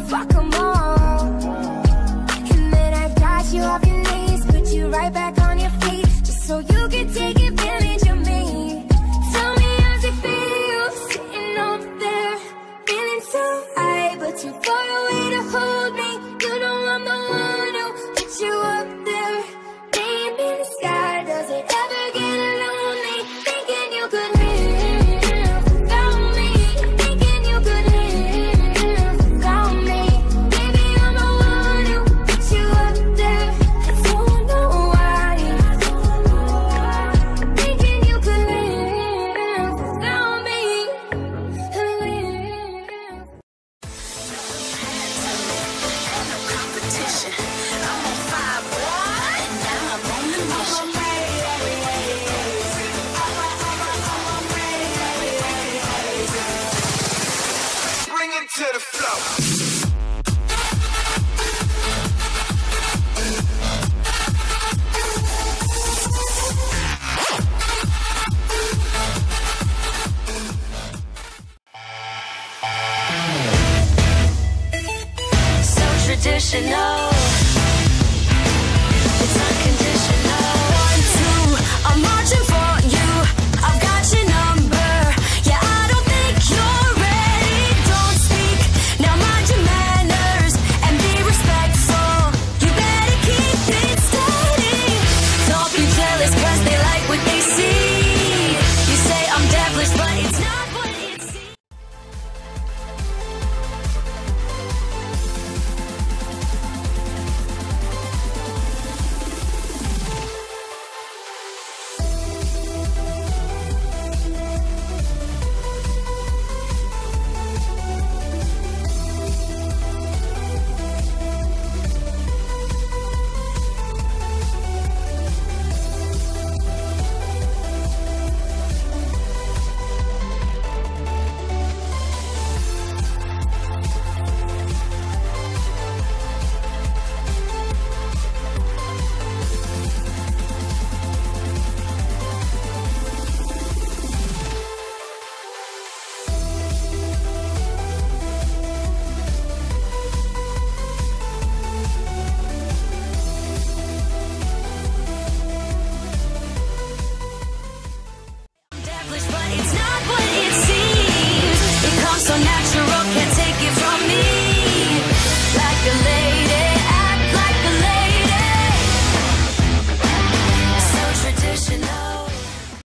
and fuck them all. And then I got you off your knees, put you right back on your feet, just so you can take advantage of me. Tell me how's it feel sitting up there, feeling so high, but too far to the flow. So traditional.